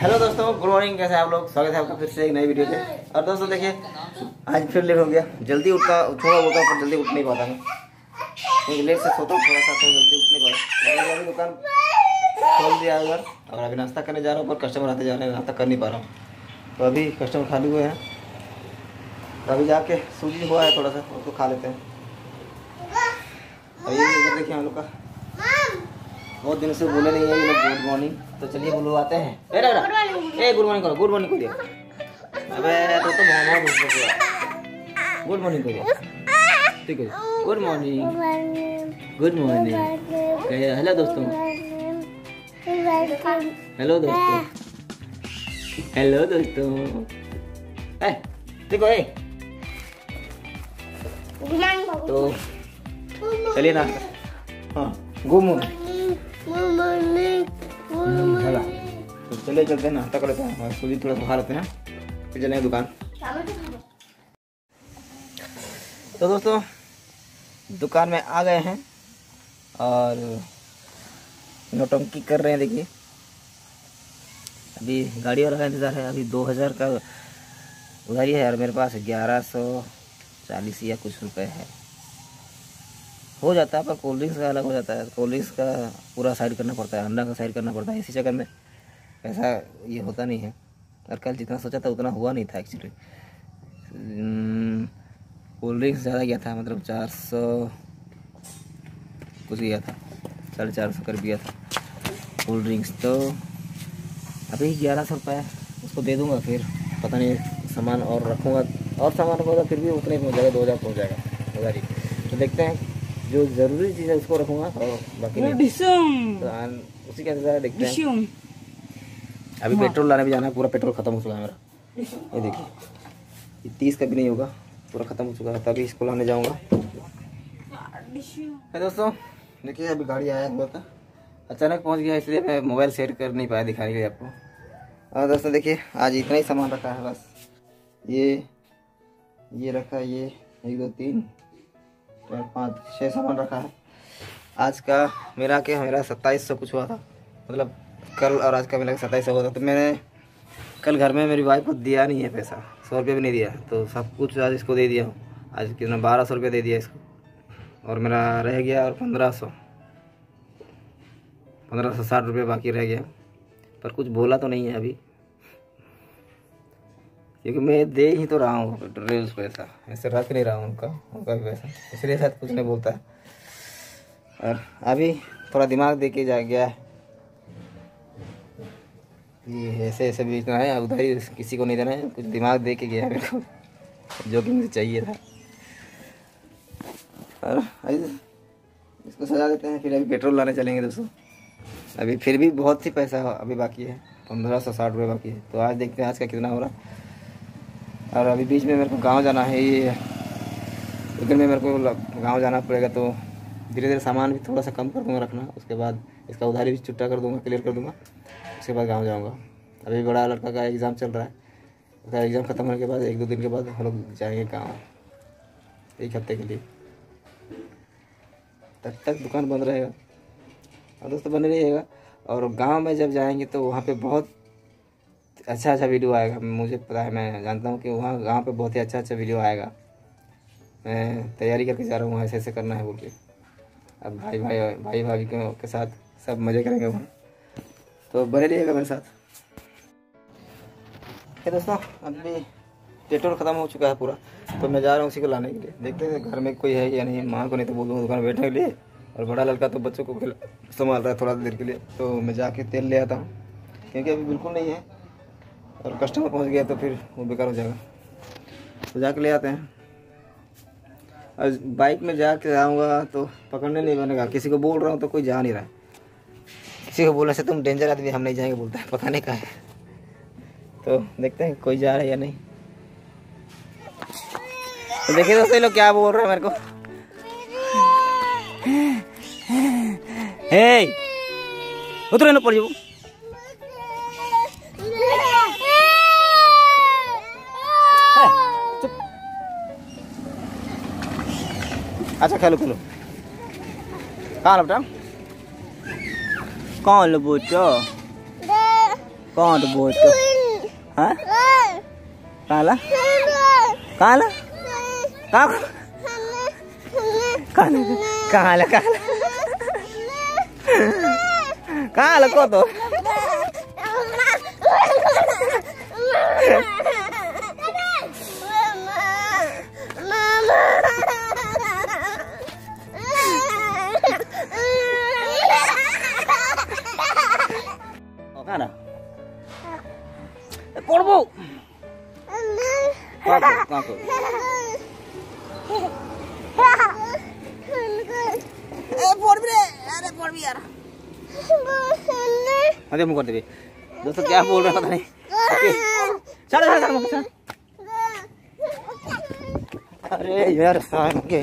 Hello दोस्तों good morning कैसे हैं आप लोग? स्वागत है आपका फिर से एक नई वीडियो पे। और दोस्तों देखिए, आज फिर लेट हो गया। जल्दी उठता, थोड़ा बोलता हूँ पर जल्दी उठ नहीं पाता मैं। क्योंकि लेट से सोता हूँ, थोड़ा सा तो जल्दी उठ नहीं पाता। दुकान खोल दिया है उधर, और अभी नाश्ता करने जा रहा हूँ, पर कस्टमर आते जा रहे हैं नाश्ता कर नहीं पा रहा हूँ। तो अभी कस्टमर खाली हुए हैं। तो अभी जाके सूजी हुआ है थोड़ा सा, उसको खा लेते हैं। और ये देखिए हम लोग का। बहुत दिन से बोले नहीं है ये लोग गुड मॉर्निंग तो चलिए बोलो आते हैं। ए ए गुड मॉर्निंग करो गुड मॉर्निंग करिए। अबे तो तो उसको पूरा गुड मॉर्निंग करिए। ठीक है। गुड मॉर्निंग गुड मॉर्निंग कहिए हेलो दोस्तों। हेलो दोस्तों। हेलो दोस्तों। ए देखो ए। तो चलिए ना। हाँ गुड मॉर्निंग तो चलिए चलते हैं नाश्ता कर लेते हैं और सूजी थोड़ा सा खा लेते हैं फिर चलेंगे दुकान तो दोस्तों दुकान में आ गए हैं और नोटंकी कर रहे हैं देखिए अभी गाड़ी वाला का इंतज़ार है अभी दो हज़ार का उधारी है और मेरे पास ग्यारह सौ चालीस या कुछ रुपए है हो जाता है, पर कोल्ड ड्रिंक्स का अलग हो जाता है। कोल्ड ड्रिंक्स का पूरा साइड करना पड़ता है, अंडा का साइड करना पड़ता है, इसी चक्कर में ऐसा ये होता नहीं है। और कल जितना सोचा था, उतना हुआ नहीं था एक्चुअली कोल्ड ड्रिंक्स ज़्यादा गया था मतलब चार सौ कुछ गया था, साढ़े चार सौ कर गया था। कोल्ड ड्रिंक्स तो अभी ग्यारह सौ रुपये उसको दे दूँगा फिर, पता नहीं, सामान और रखूँगा। और सामान रखूँगा फिर भी उतने ही पहुँच जाएगा दो हज़ार पहुँच जाएगा उधर ही। तो देखते हैं जो ज़रूरी चीज़ है उसको रखूँगा और बाकी तो उसी के अंदर देखते हैं। अभी पेट्रोल लाने भी जाना है पूरा पेट्रोल खत्म हो चुका है मेरा। ये देखिए तीस का भी नहीं होगा पूरा खत्म हो चुका है तभी इसको लाने जाऊँगा। है दोस्तों देखिए अभी गाड़ी आया हुआ था। अचानक पहुँच गया इसलिए मैं मोबाइल सेट कर नहीं पाया दिखाने के लिए आपको। और दोस्तों देखिए आज इतना ही सामान रखा है बस। ये ये रखा है ये एक दो तीन। पाँच छः सामान रखा है। आज का मेरा क्या मेरा सत्ताईस सौ कुछ हुआ था। मतलब कल और आज का मेरा सत्ताईस सौ हुआ था। तो मैंने कल घर में मेरी वाइफ को दिया नहीं है पैसा। सौ रुपये भी नहीं दिया। तो सब कुछ आज इसको दे दिया हूँ। आज कितना, बारह सौ रुपये दे दिया इसको। और मेरा रह गया और पंद्रह सौ। पंद्रह सौ साठ रुपये बाकी रह गया। पर कुछ बोला तो नहीं है अभी। क्योंकि मैं दे ही तो रहा हूँ ड्रेस पैसा ऐसे। रख नहीं रहा हूँ उनका उनका भी पैसा इसलिए शायद कुछ नहीं बोलता। है और अभी थोड़ा दिमाग दे के जा गया है। ये ऐसे ऐसे बेचना है, उधर ही किसी को नहीं देना है। कुछ दिमाग दे के गया मेरे को, जो कि मुझे चाहिए था। और अभी इसको सजा देते हैं, फिर अभी पेट्रोल लाने चलेंगे दोस्तों। अभी फिर भी बहुत ही पैसा अभी बाकी है, पंद्रह सौ साठ रुपये बाकी है। तो आज देखते हैं आज का कितना हो रहा। है और अभी बीच में मेरे को गाँव जाना है, ये उधर में मेरे को गाँव जाना पड़ेगा तो धीरे धीरे सामान भी थोड़ा सा कम कर दूँगा रखना, उसके बाद इसका उधारी भी छुट्टा कर दूँगा क्लियर कर दूँगा, उसके बाद गाँव जाऊँगा। अभी बड़ा लड़का का एग्ज़ाम चल रहा है, उसका एग्ज़ाम ख़त्म होने के बाद, एक दो दिन के बाद हम लोग जाएँगे गाँव, एक हफ़्ते के लिए। तब तक दुकान बंद रहेगा और दोस्तों बने रहिएगा और गाँव में जब जाएँगे तो वहाँ पे बहुत अच्छा अच्छा वीडियो आएगा। मुझे पता है, मैं जानता हूँ कि वहाँ गाँव पर बहुत ही अच्छा अच्छा वीडियो आएगा। मैं तैयारी करके जा रहा हूँ वहाँ ऐसे ऐसे करना है बोल के। अब भाई भाई भाई, भाभी के साथ सब मज़े करेंगे वहाँ। तो बने रहिएगा मेरे साथ। दोस्तों, अभी पेट्रोल ख़त्म हो चुका है पूरा। तो मैं जा रहा हूँ उसी को लाने के लिए। देखते हैं घर में कोई है या नहीं। माँ को नहीं तो बोल दूँगा दुकान बैठने के लिए। और बड़ा लड़का तो बच्चों को संभाल रहा है थोड़ा देर के लिए। तो मैं जाके तेल ले आता हूँ। क्योंकि अभी बिल्कुल नहीं है। और कस्टमर पहुँच गया तो फिर वो बेकार हो जाएगा। तो जाके ले आते हैं। और बाइक में जा जाके जाऊँगा तो पकड़ने नहीं बनेगा। किसी को बोल रहा हूँ तो कोई जा नहीं रहा किसी को बोलने से तुम डेंजर आदमी, हम नहीं जाएँगे बोलता है। पता का है। तो देखते हैं कोई जा रहा है या नहीं। तो देखिए दोस्तों लोग क्या बोल रहे हैं मेरे को। हे उतरे ना पड़ जाओ अच्छा खेलो खेलो कहाँ लपटा कौन लो बच्चो कौन तो बोझ तो हाँ काला काला काला काला काला काला काला को तो পড়বো কাকো কাকো এ পড়বি রে আরে পড়বি यार अरे मुंह कर देबे दोस्तों क्या बोल रहा पता नहीं चल चल चल चल अरे यार साहब के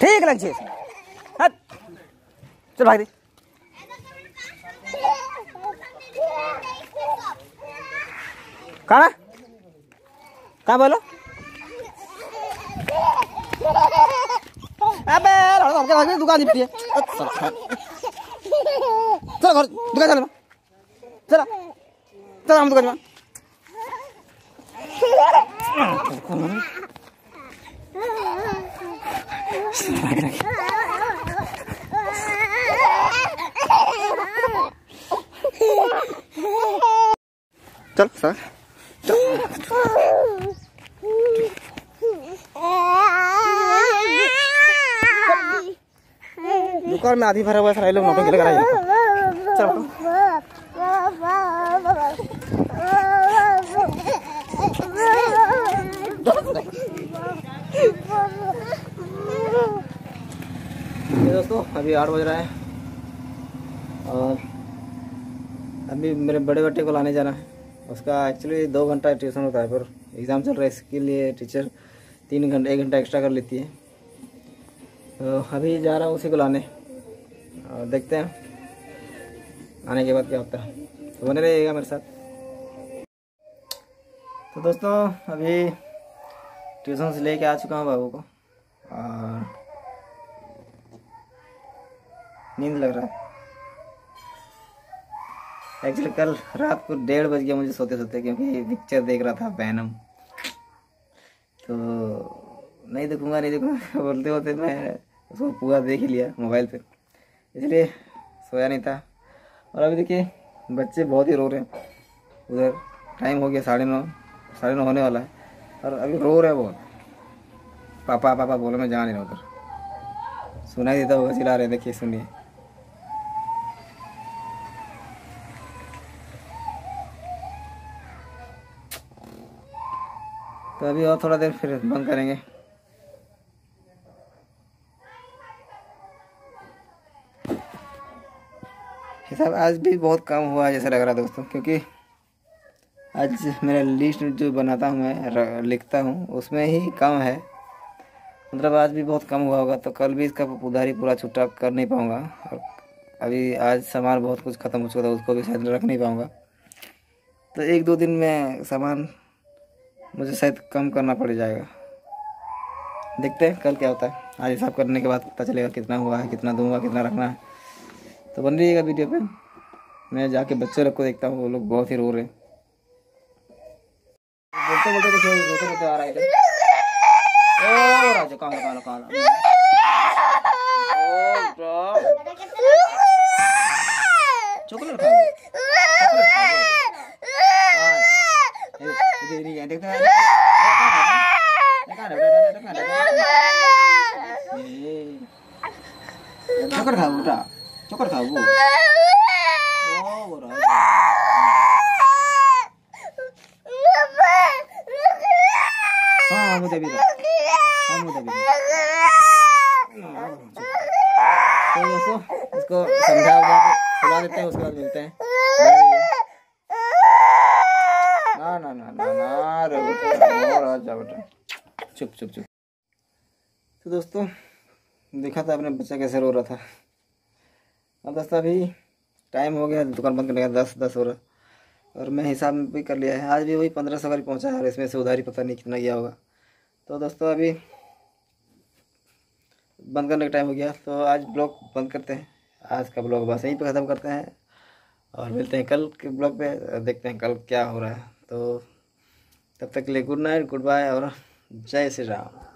ठीक लग छे हट चल भाग दे कहाँ कहाँ बोलो? अबे, लड़का भाग दुकान दी पिए चल घर, दुकान चल। चल चल हम दुकान चल सर दुकान में आधी भरा हुआ है, सारे लोग हैं। चल। ये दोस्तों, अभी आठ बज रहा है। और अभी मेरे बड़े बेटे को लाने जाना है। उसका एक्चुअली दो घंटा ट्यूशन होता है, पर एग्ज़ाम चल रहा है, इसके लिए टीचर तीन घंटे, एक घंटा एक्स्ट्रा कर लेती है। तो अभी जा रहा हूँ उसी को लाने। और देखते हैं। आने के बाद क्या होता है। तो बने रहिएगा मेरे साथ। तो दोस्तों, अभी ट्यूशन से लेके आ चुका हूँ बाबू को। और नींद लग रहा है। एक्चुअली कल रात को डेढ़ बज गया मुझे सोते सोते, क्योंकि पिक्चर देख रहा था बैनम तो नहीं देखूँगा नहीं देखूँगा बोलते होते मैं उसको पूरा देख ही लिया मोबाइल पे। इसलिए सोया नहीं था। और अभी देखिए, बच्चे बहुत ही रो रहे हैं। उधर टाइम हो गया साढ़े नौ साढ़े नौ होने वाला है। और अभी रो रहे हैं बहुत। पापा पापा बोलो, मैं जा नहीं रहा उधर। सुनाई देता होगा चिल्ला रहे देखिए, सुनिए। तो अभी और थोड़ा देर फिर बंद करेंगे। हिसाब आज भी बहुत कम हुआ जैसा लग रहा है दोस्तों, क्योंकि आज मेरा लिस्ट जो बनाता हूँ, मैं लिखता हूँ, उसमें ही कम है। मतलब आज भी बहुत कम हुआ होगा तो कल भी इसका उधारी पूरा छुट्टा कर नहीं पाऊँगा। और अभी आज सामान बहुत कुछ ख़त्म हो चुका था, उसको भी शायद रख नहीं पाऊँगा। तो एक दो दिन में सामान मुझे शायद कम करना पड़ जाएगा। देखते हैं कल क्या होता है। आज हिसाब करने के बाद पता चलेगा कितना हुआ है, कितना दूँगा, कितना रखना है। तो बन रहिएगा वीडियो पे? मैं जाके बच्चे लोग को देखता हूँ वो लोग बहुत ही रो रहे हैं। बोलते बोलते रोते रोते आ रहा है चॉकलेट खाओ चॉकलेट हाँ, है देखा ओ हाँ मुझे भी हाँ मुझे भी तो दोस्तों, इसको समझा देते हैं, उसके बाद मिलते हैं। ना ना ना ना ना बेटा बेटा। चुप चुप चुप। तो दोस्तों, देखा था अपने बच्चा कैसे रो रहा था। अब दोस्तों अभी टाइम हो गया, दुकान बंद करने का दस दस रहा और मैं हिसाब भी कर लिया है। आज भी वही पंद्रह सौ का पहुँचा है और इसमें से उधारी पता नहीं कितना गया होगा। तो दोस्तों, अभी बंद करने का टाइम हो गया। तो आज ब्लॉग बंद करते हैं। आज का ब्लॉग बस यहीं पे ख़त्म करते हैं और मिलते हैं कल के ब्लॉग पे, देखते हैं कल क्या हो रहा है। तो तब तक के लिए गुड नाइट, गुड बाय और जय श्री राम।